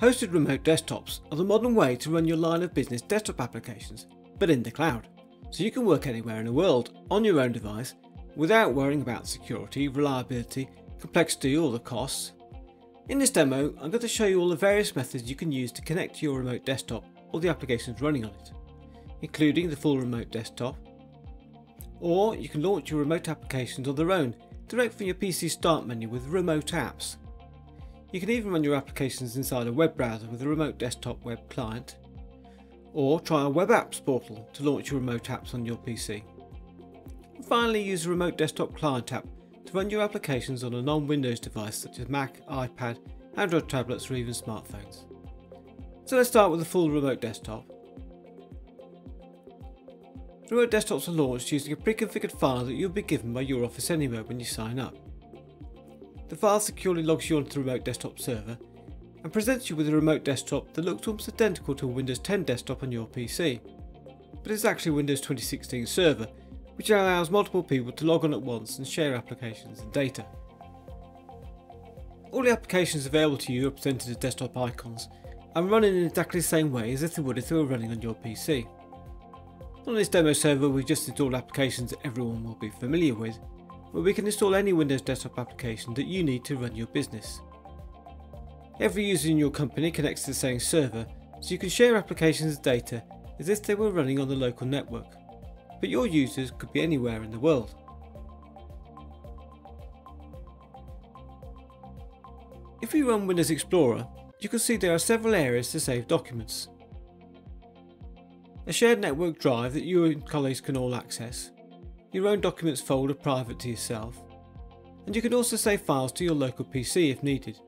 Hosted remote desktops are the modern way to run your line of business desktop applications, but in the cloud, so you can work anywhere in the world on your own device without worrying about security, reliability, complexity or the costs. In this demo, I'm going to show you all the various methods you can use to connect to your remote desktop or the applications running on it, including the full remote desktop, or you can launch your remote applications on their own direct from your PC start menu with remote apps. You can even run your applications inside a web browser with a remote desktop web client, or try a web apps portal to launch your remote apps on your PC. And finally use a remote desktop client app to run your applications on a non-Windows device such as Mac, iPad, Android tablets or even smartphones. So let's start with the full remote desktop. Remote desktops are launched using a pre-configured file that you'll be given by your Office Anywhere when you sign up. The file securely logs you onto the remote desktop server and presents you with a remote desktop that looks almost identical to a Windows 10 desktop on your PC, but it's actually a Windows 2016 server which allows multiple people to log on at once and share applications and data. All the applications available to you are presented as desktop icons and run in exactly the same way as if they would if they were running on your PC. On this demo server we've just installed applications that everyone will be familiar with, where we can install any Windows desktop application that you need to run your business. Every user in your company connects to the same server, so you can share applications and data as if they were running on the local network, but your users could be anywhere in the world. If we run Windows Explorer, you can see there are several areas to save documents. A shared network drive that you and colleagues can all access, your own documents folder private to yourself, and you can also save files to your local PC if needed.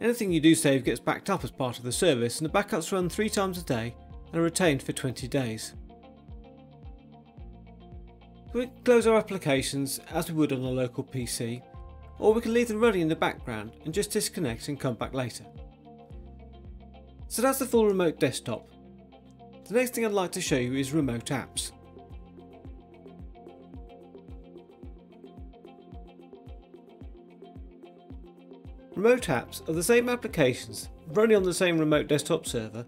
Anything you do save gets backed up as part of the service and the backups run three times a day and are retained for 20 days. We can close our applications as we would on a local PC, or we can leave them running in the background and just disconnect and come back later. So that's the full remote desktop. The next thing I'd like to show you is remote apps. Remote apps are the same applications running on the same remote desktop server,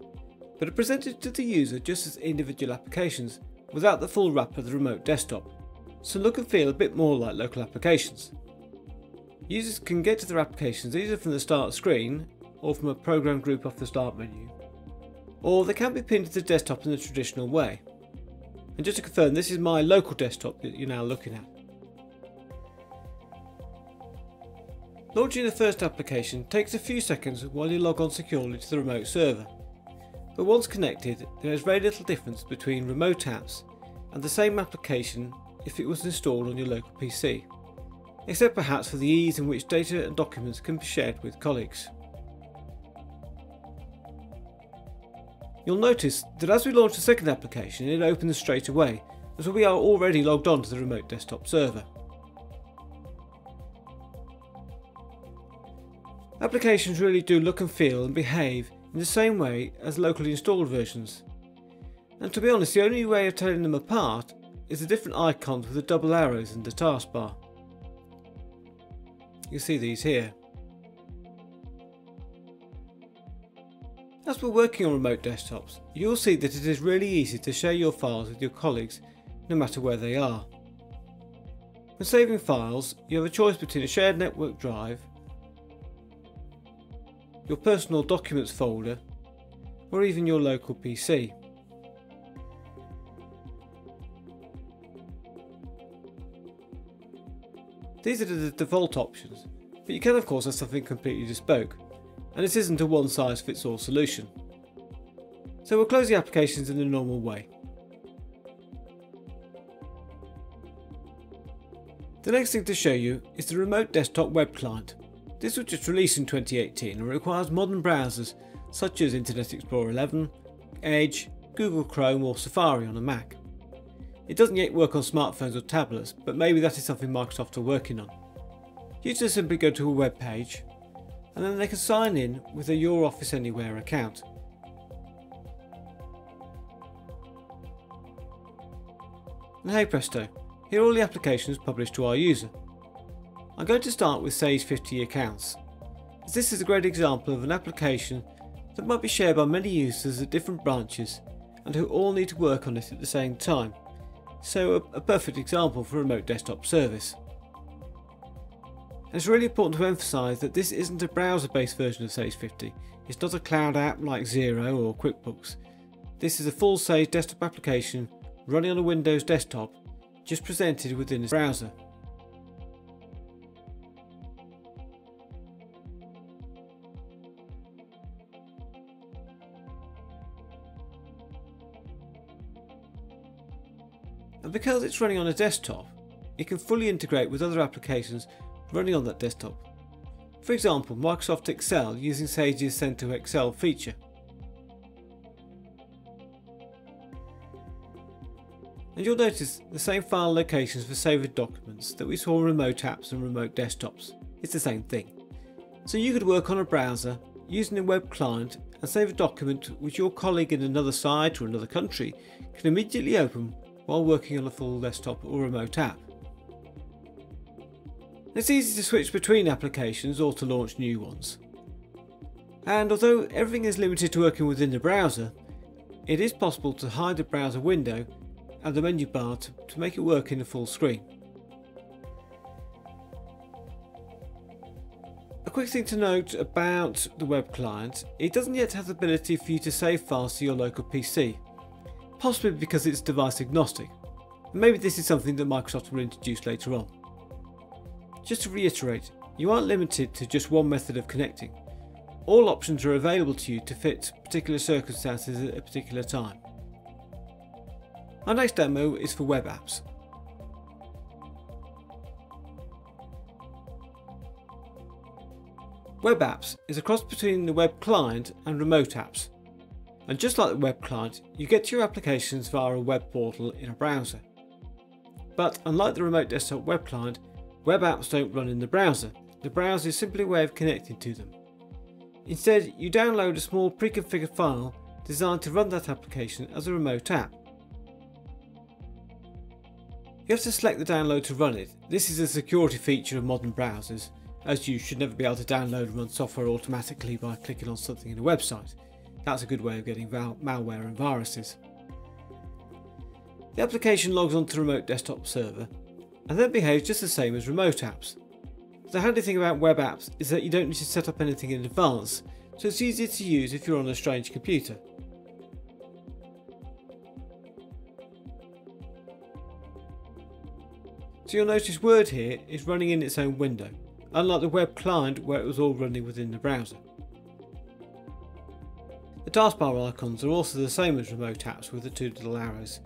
but are presented to the user just as individual applications without the full wrap of the remote desktop, so look and feel a bit more like local applications. Users can get to their applications either from the start screen or from a program group off the start menu, or they can be pinned to the desktop in the traditional way. And just to confirm, this is my local desktop that you're now looking at. Launching the first application takes a few seconds while you log on securely to the remote server. But once connected, there is very little difference between remote apps and the same application if it was installed on your local PC, except perhaps for the ease in which data and documents can be shared with colleagues. You'll notice that as we launch the second application it opens straight away as we are already logged on to the remote desktop server. Applications really do look and feel and behave in the same way as locally installed versions. And to be honest, the only way of telling them apart is the different icons with the double arrows in the taskbar. You see these here. As we're working on remote desktops, you'll see that it is really easy to share your files with your colleagues no matter where they are. When saving files, you have a choice between a shared network drive your personal documents folder, or even your local PC. These are the default options, but you can of course have something completely bespoke, and this isn't a one size fits all solution. So we'll close the applications in the normal way. The next thing to show you is the remote desktop web client. This was just released in 2018 and requires modern browsers such as Internet Explorer 11, Edge, Google Chrome or Safari on a Mac. It doesn't yet work on smartphones or tablets, but maybe that is something Microsoft are working on. Users simply go to a web page and then they can sign in with a Your Office Anywhere account. And hey presto, here are all the applications published to our user. I'm going to start with Sage 50 accounts. as this is a great example of an application that might be shared by many users at different branches and who all need to work on it at the same time, so a, a perfect example for remote desktop service. And it's really important to emphasise that this isn't a browser based version of Sage 50, it's not a cloud app like Xero or QuickBooks. This is a full Sage desktop application running on a Windows desktop, just presented within a browser. Because it's running on a desktop, it can fully integrate with other applications running on that desktop. For example, Microsoft Excel using Sage's Send to Excel feature. And you'll notice the same file locations for saved documents that we saw in remote apps and remote desktops. It's the same thing. So you could work on a browser using a web client and save a document which your colleague in another site or another country can immediately open while working on a full desktop or remote app. It's easy to switch between applications or to launch new ones. And although everything is limited to working within the browser, it is possible to hide the browser window and the menu bar to, to make it work in the full screen. A quick thing to note about the web client, it doesn't yet have the ability for you to save files to your local PC, possibly because it's device agnostic. Maybe this is something that Microsoft will introduce later on. Just to reiterate, you aren't limited to just one method of connecting. All options are available to you to fit particular circumstances at a particular time. Our next demo is for web apps. Web apps is a cross between the web client and remote apps. And just like the web client, you get to your applications via a web portal in a browser. But unlike the remote desktop web client, web apps don't run in the browser. The browser is simply a way of connecting to them. Instead, you download a small pre-configured file designed to run that application as a remote app. You have to select the download to run it. This is a security feature of modern browsers, as you should never be able to download and run software automatically by clicking on something in a website. That's a good way of getting malware and viruses. The application logs onto the remote desktop server and then behaves just the same as remote apps. The handy thing about web apps is that you don't need to set up anything in advance, so it's easier to use if you're on a strange computer. So you'll notice Word here is running in its own window, unlike the web client where it was all running within the browser. The taskbar icons are also the same as remote apps with the two little arrows.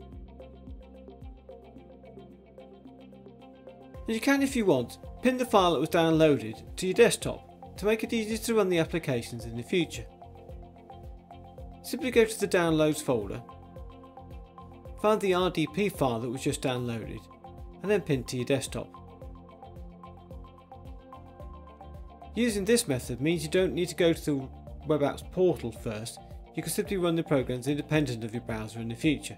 And you can, if you want, pin the file that was downloaded to your desktop to make it easier to run the applications in the future. Simply go to the Downloads folder, find the RDP file that was just downloaded and then pin to your desktop. Using this method means you don't need to go to the web apps portal first, you can simply run the programs independent of your browser in the future.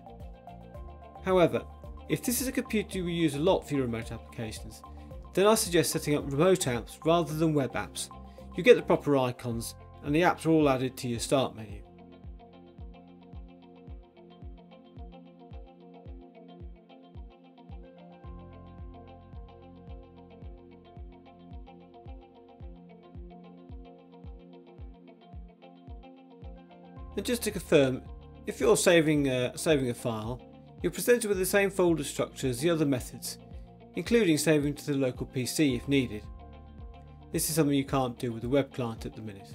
However, if this is a computer you use a lot for your remote applications, then I suggest setting up remote apps rather than web apps. You get the proper icons and the apps are all added to your start menu. And just to confirm, if you're saving a, saving a file, you're presented with the same folder structure as the other methods, including saving to the local PC if needed. This is something you can't do with the web client at the minute.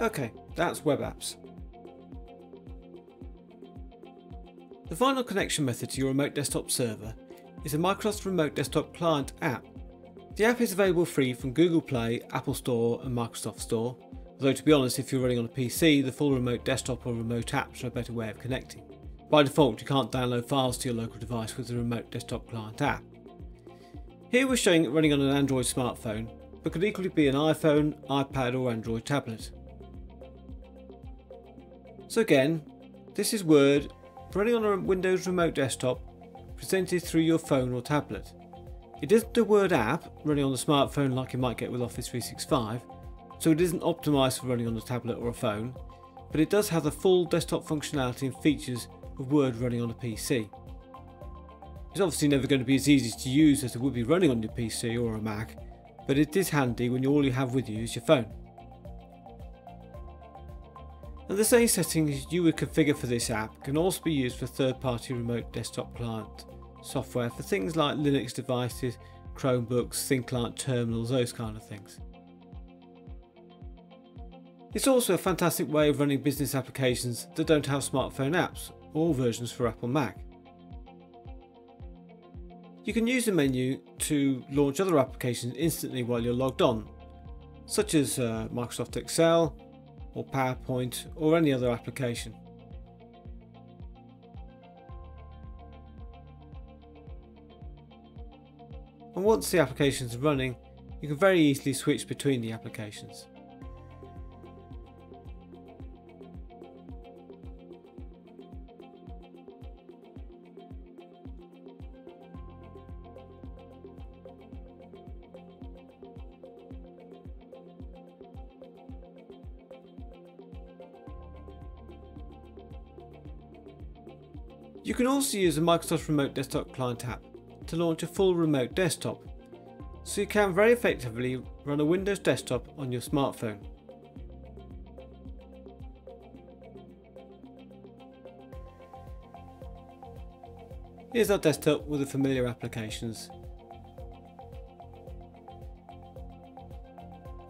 Okay, that's web apps. The final connection method to your remote desktop server is a Microsoft Remote Desktop Client app the app is available free from Google Play, Apple Store and Microsoft Store, although to be honest if you're running on a PC the full remote desktop or remote apps are a better way of connecting. By default you can't download files to your local device with the remote desktop client app. Here we're showing it running on an Android smartphone, but could equally be an iPhone, iPad or Android tablet. So again, this is Word running on a Windows remote desktop presented through your phone or tablet. It isn't a Word app running on the smartphone like you might get with Office 365, so it isn't optimised for running on a tablet or a phone, but it does have the full desktop functionality and features of Word running on a PC. It's obviously never going to be as easy to use as it would be running on your PC or a Mac, but it is handy when all you have with you is your phone. And the same settings you would configure for this app can also be used for third-party remote desktop client software for things like Linux devices, Chromebooks, thin client terminals, those kind of things. It's also a fantastic way of running business applications that don't have smartphone apps or versions for Apple Mac. You can use the menu to launch other applications instantly while you're logged on, such as uh, Microsoft Excel or PowerPoint or any other application. And once the application is running, you can very easily switch between the applications. You can also use the Microsoft Remote Desktop Client app to launch a full remote desktop, so you can very effectively run a Windows desktop on your smartphone. Here's our desktop with the familiar applications.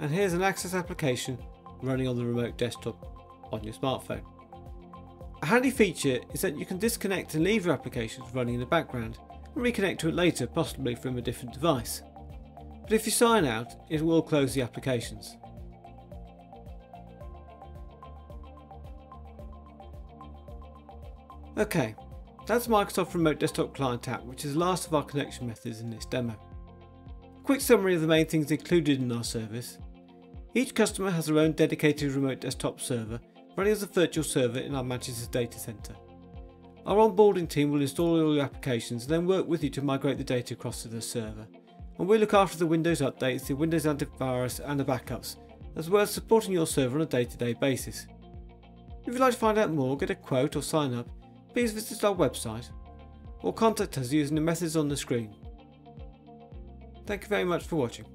And here's an Access application running on the remote desktop on your smartphone. A handy feature is that you can disconnect and leave your applications running in the background and reconnect to it later, possibly from a different device. But if you sign out, it will close the applications. Okay, that's Microsoft Remote Desktop Client app, which is the last of our connection methods in this demo. Quick summary of the main things included in our service. Each customer has their own dedicated remote desktop server running as a virtual server in our Manchester data centre. Our onboarding team will install all your applications and then work with you to migrate the data across to the server. And we look after the Windows updates, the Windows antivirus and the backups, as well as supporting your server on a day-to-day -day basis. If you'd like to find out more, get a quote or sign up, please visit our website or contact us using the methods on the screen. Thank you very much for watching.